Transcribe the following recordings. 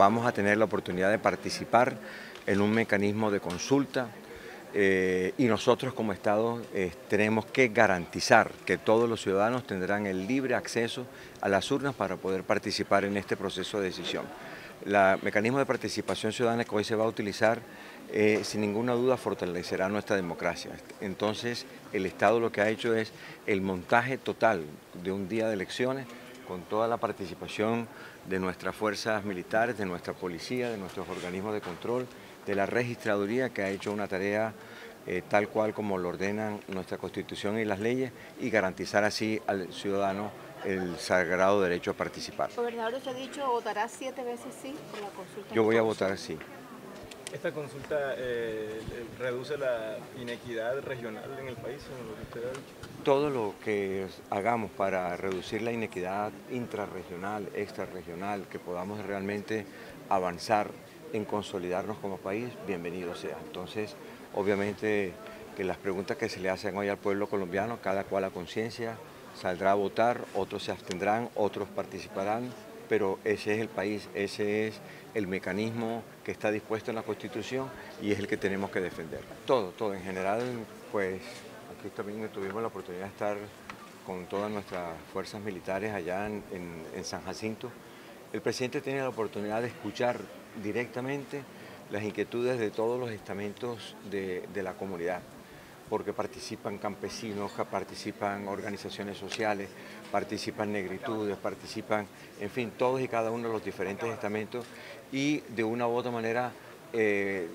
vamos a tener la oportunidad de participar en un mecanismo de consulta eh, y nosotros como Estado eh, tenemos que garantizar que todos los ciudadanos tendrán el libre acceso a las urnas para poder participar en este proceso de decisión. El mecanismo de participación ciudadana que hoy se va a utilizar eh, sin ninguna duda fortalecerá nuestra democracia. Entonces el Estado lo que ha hecho es el montaje total de un día de elecciones con toda la participación de nuestras fuerzas militares, de nuestra policía, de nuestros organismos de control, de la registraduría que ha hecho una tarea eh, tal cual como lo ordenan nuestra Constitución y las leyes y garantizar así al ciudadano el sagrado derecho a participar. Gobernador, usted ha dicho, ¿votará siete veces sí por la consulta? Yo voy a votar sí. ¿Esta consulta eh, reduce la inequidad regional en el país, lo que usted ha dicho? Todo lo que hagamos para reducir la inequidad intrarregional, extrarregional, que podamos realmente avanzar en consolidarnos como país, bienvenido sea. Entonces, obviamente que las preguntas que se le hacen hoy al pueblo colombiano, cada cual a conciencia, saldrá a votar, otros se abstendrán, otros participarán, pero ese es el país, ese es el mecanismo que está dispuesto en la Constitución y es el que tenemos que defender. Todo, todo en general, pues aquí también tuvimos la oportunidad de estar con todas nuestras fuerzas militares allá en, San Jacinto. El presidente tiene la oportunidad de escuchar directamente las inquietudes de todos los estamentos de, la comunidad porque participan campesinos, participan organizaciones sociales, participan negritudes, participan, en fin, todos y cada uno de los diferentes estamentos y de una u otra manera eh,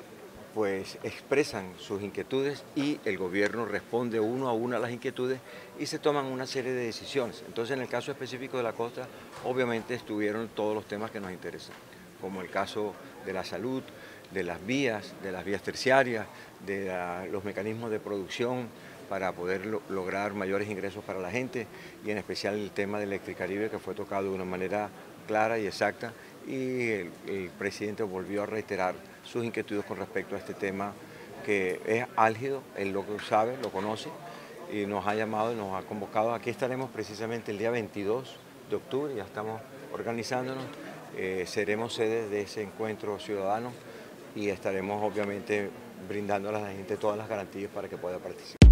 pues expresan sus inquietudes y el gobierno responde uno a uno a las inquietudes y se toman una serie de decisiones. Entonces en el caso específico de la costa obviamente estuvieron todos los temas que nos interesan, como el caso de la salud, de las vías, de las vías terciarias, de los mecanismos de producción para poder lograr mayores ingresos para la gente y en especial el tema de Electricaribe que fue tocado de una manera clara y exacta y el, presidente volvió a reiterar sus inquietudes con respecto a este tema que es álgido, él lo sabe, lo conoce y nos ha llamado y nos ha convocado. Aquí estaremos precisamente el día 22 de octubre, ya estamos organizándonos, eh, seremos sedes de ese encuentro ciudadano y estaremos obviamente brindando a la gente todas las garantías para que pueda participar.